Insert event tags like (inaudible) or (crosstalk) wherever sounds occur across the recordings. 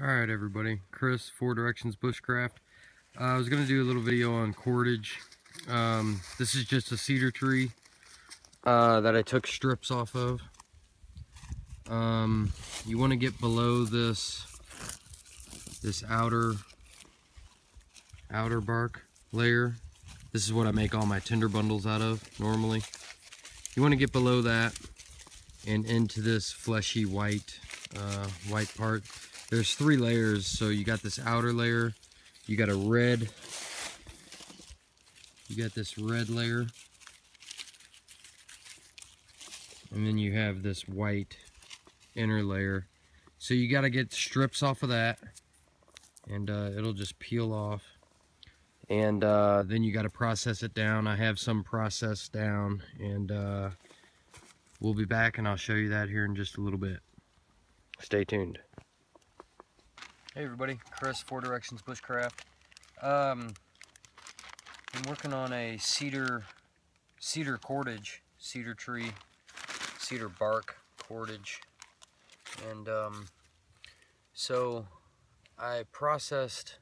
Alright everybody, Chris, Four Directions Bushcraft. Uh, I was going to do a little video on cordage. Um, this is just a cedar tree uh, that I took strips off of. Um, you want to get below this this outer outer bark layer. This is what I make all my tinder bundles out of normally. You want to get below that and into this fleshy white uh, white part. There's three layers. So you got this outer layer you got a red you got this red layer and then you have this white inner layer. So you got to get strips off of that and uh, it'll just peel off. And uh, then you got to process it down. I have some processed down and uh, we'll be back and I'll show you that here in just a little bit stay tuned Hey everybody, Chris, Four Directions Bushcraft. Um, I'm working on a cedar, cedar cordage, cedar tree, cedar bark cordage. And um, so I processed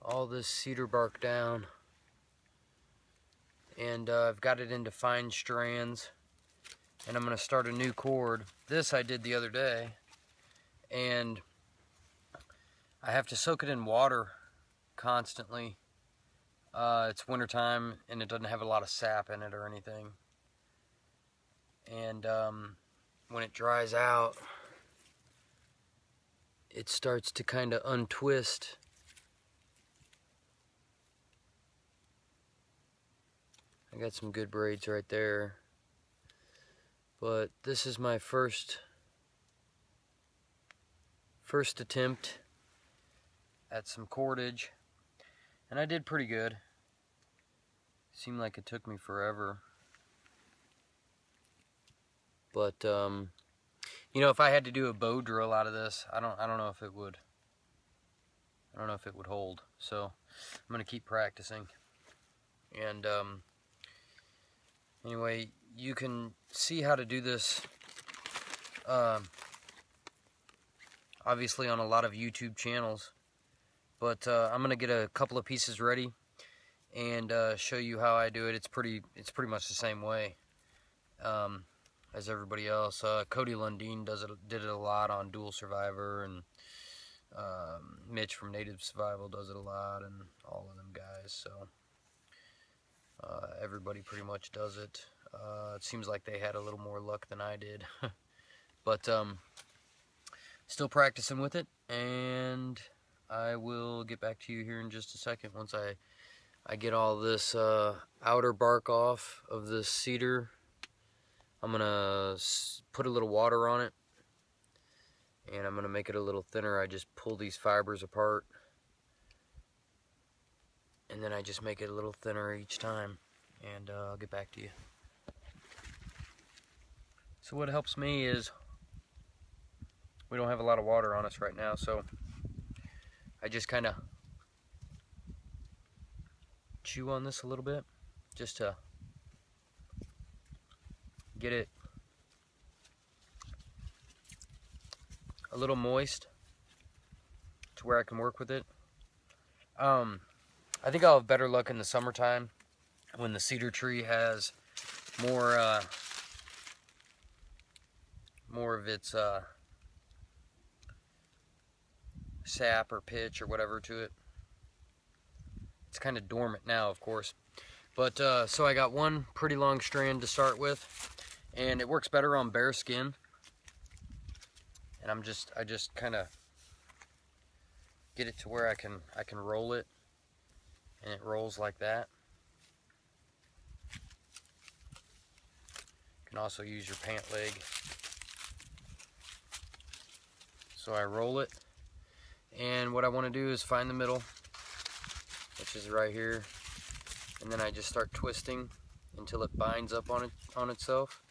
all this cedar bark down and uh, I've got it into fine strands and I'm going to start a new cord. This I did the other day and I have to soak it in water constantly. Uh, it's wintertime and it doesn't have a lot of sap in it or anything. And um, when it dries out, it starts to kind of untwist. I got some good braids right there. But this is my first first attempt at some cordage and I did pretty good. Seemed like it took me forever. But um, you know if I had to do a bow drill out of this I don't I don't know if it would I don't know if it would hold. So I'm gonna keep practicing. And um, anyway you can see how to do this uh, obviously on a lot of YouTube channels but uh, I'm gonna get a couple of pieces ready and uh, show you how I do it. It's pretty it's pretty much the same way um, as everybody else. Uh, Cody Lundin does it did it a lot on Dual Survivor and um, Mitch from Native Survival does it a lot and all of them guys. So uh, everybody pretty much does it. Uh, it seems like they had a little more luck than I did, (laughs) but um, still practicing with it and. I will get back to you here in just a second once I I get all this uh, outer bark off of this cedar. I'm gonna put a little water on it and I'm gonna make it a little thinner. I just pull these fibers apart and then I just make it a little thinner each time and uh, I'll get back to you. So what helps me is we don't have a lot of water on us right now so I just kind of chew on this a little bit just to get it a little moist to where I can work with it. Um, I think I'll have better luck in the summertime when the cedar tree has more uh, more of its uh, sap or pitch or whatever to it. It's kind of dormant now, of course. But uh, so I got one pretty long strand to start with, and it works better on bare skin. And I'm just, I just kind of get it to where I can, I can roll it, and it rolls like that. You can also use your pant leg. So I roll it and what I want to do is find the middle which is right here. And then I just start twisting until it binds up on it on itself.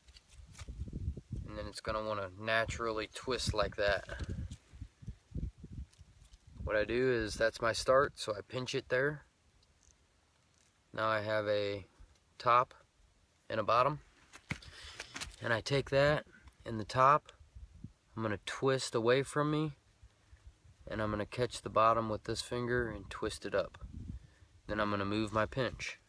And then it's gonna want to naturally twist like that. What I do is that's my start so I pinch it there. Now I have a top and a bottom. And I take that and the top I'm gonna twist away from me and I'm going to catch the bottom with this finger and twist it up. Then I'm going to move my pinch.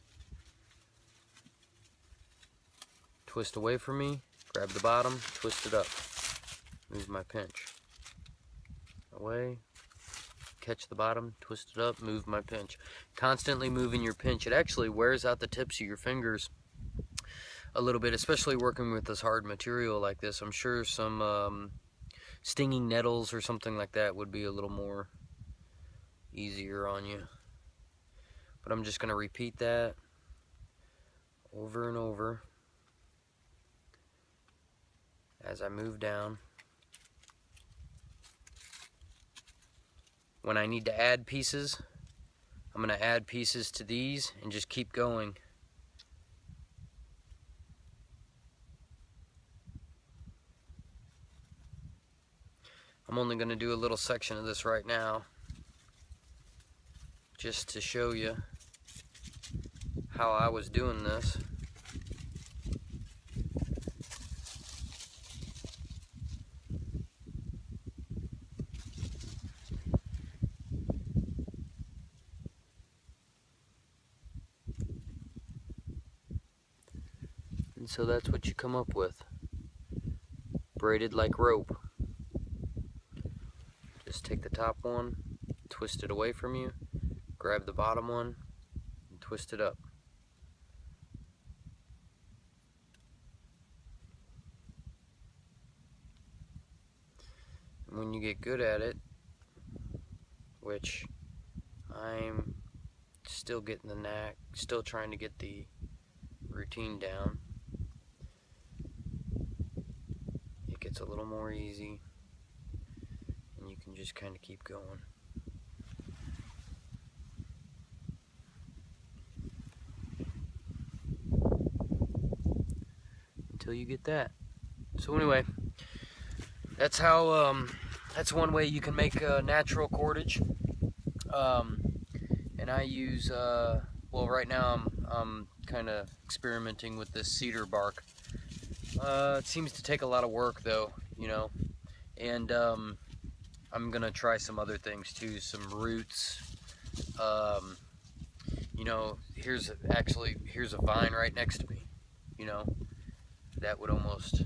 Twist away from me, grab the bottom, twist it up. Move my pinch. Away, catch the bottom, twist it up, move my pinch. Constantly moving your pinch. It actually wears out the tips of your fingers a little bit, especially working with this hard material like this. I'm sure some um, stinging nettles or something like that would be a little more easier on you. But I'm just going to repeat that over and over as I move down. When I need to add pieces, I'm going to add pieces to these and just keep going. I'm only going to do a little section of this right now just to show you how I was doing this. And so that's what you come up with. Braided like rope. Just take the top one, twist it away from you, grab the bottom one, and twist it up. And when you get good at it, which I'm still getting the knack, still trying to get the routine down, it gets a little more easy and just kind of keep going. Until you get that. So anyway, that's how, um, that's one way you can make uh, natural cordage. Um, and I use, uh, well right now I'm, I'm kind of experimenting with this cedar bark. Uh, it seems to take a lot of work though, you know, and um, I'm gonna try some other things too, some roots. Um, you know, here's actually here's a vine right next to me. You know, that would almost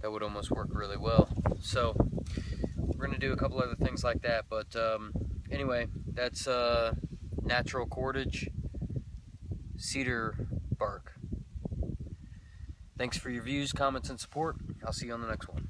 that would almost work really well. So we're gonna do a couple other things like that. But um, anyway, that's uh, natural cordage, cedar bark. Thanks for your views, comments, and support. I'll see you on the next one.